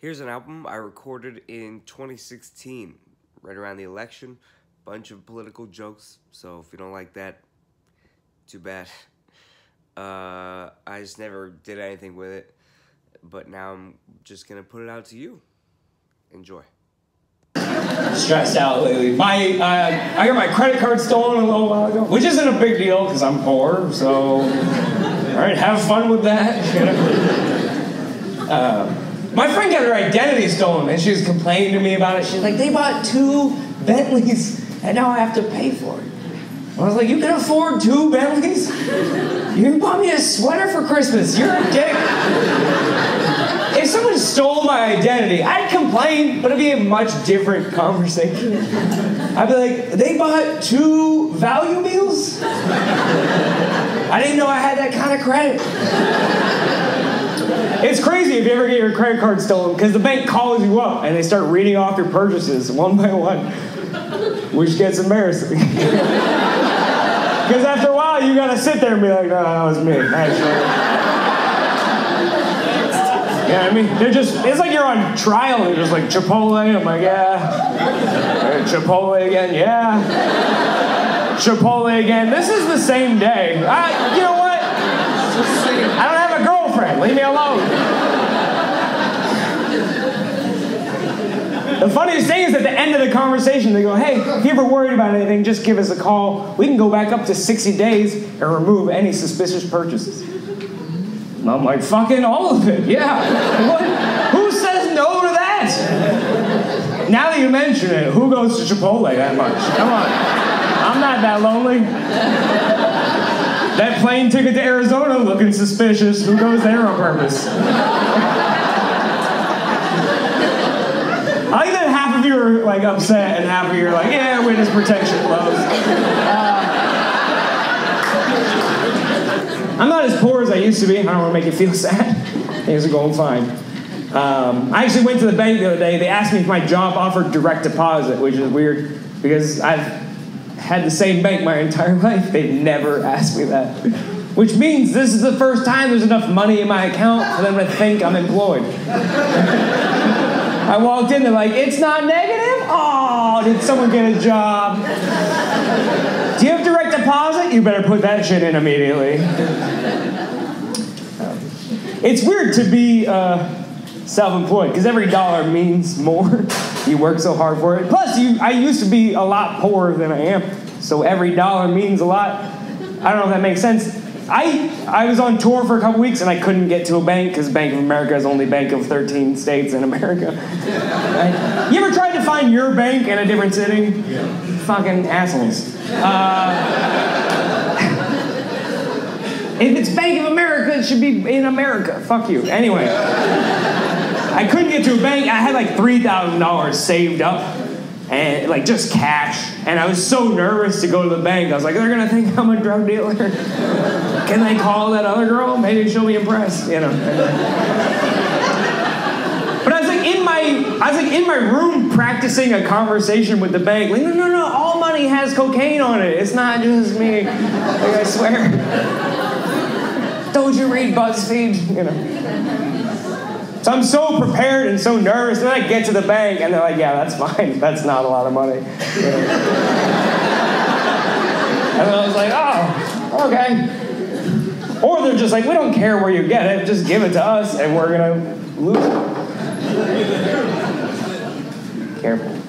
Here's an album I recorded in 2016, right around the election. Bunch of political jokes, so if you don't like that, too bad. Uh, I just never did anything with it, but now I'm just gonna put it out to you. Enjoy. stressed out lately. My, uh, I got my credit card stolen a little while ago, which isn't a big deal because I'm poor. So, all right, have fun with that. You know? uh, my friend got her identity stolen, and she was complaining to me about it. She's like, "They bought two Bentleys, and now I have to pay for it." I was like, "You can afford two Bentleys? You bought me a sweater for Christmas. You're a dick." if someone stole my identity, I'd complain, but it'd be a much different conversation. I'd be like, they bought two value meals? I didn't know I had that kind of credit. It's crazy if you ever get your credit card stolen because the bank calls you up and they start reading off your purchases one by one, which gets embarrassing. Because after a while, you gotta sit there and be like, no, that was me, actually. Yeah, I mean, they're just, it's like you're on trial and you're just like, Chipotle? I'm like, yeah. Chipotle again? Yeah. Chipotle again? This is the same day. I, you know what? I don't girlfriend. Leave me alone. The funniest thing is at the end of the conversation, they go, hey, if you're ever worried about anything, just give us a call. We can go back up to 60 days and remove any suspicious purchases. And I'm like, fucking all of it, yeah. What? Who says no to that? Now that you mention it, who goes to Chipotle that much? Come on. I'm not that lonely. That plane ticket to Arizona looking suspicious. Who goes there on purpose? I like that half of you are like upset and half of you are like, yeah, witness protection closed. Uh, I'm not as poor as I used to be. I don't want to make you feel sad. Things are going fine. Um, I actually went to the bank the other day. They asked me if my job offered direct deposit, which is weird because I've had the same bank my entire life. They've never asked me that. Which means this is the first time there's enough money in my account for them to think I'm employed. I walked in, they're like, it's not negative? Oh, did someone get a job? Do you have direct deposit? You better put that shit in immediately. It's weird to be uh, self-employed because every dollar means more. you work so hard for it. Plus, you, I used to be a lot poorer than I am, so every dollar means a lot. I don't know if that makes sense. I, I was on tour for a couple weeks and I couldn't get to a bank because Bank of America is only bank of 13 states in America. Right? You ever tried to find your bank in a different city? Yeah. Fucking assholes. Uh, if it's Bank of America, it should be in America. Fuck you. Anyway, I couldn't get to a bank. I had like $3,000 saved up and like just cash. And I was so nervous to go to the bank. I was like, they're gonna think I'm a drug dealer. Can they call that other girl? Maybe she'll be impressed, you know. But I was like in my I was like in my room practicing a conversation with the bank. Like, no, no, no, all money has cocaine on it. It's not just me. Like I swear. Don't you read BuzzFeed? You know. So I'm so prepared and so nervous. And Then I get to the bank and they're like, yeah, that's fine. That's not a lot of money. and I was like, oh, okay. Or they're just like, we don't care where you get it, just give it to us and we're gonna lose it. Careful.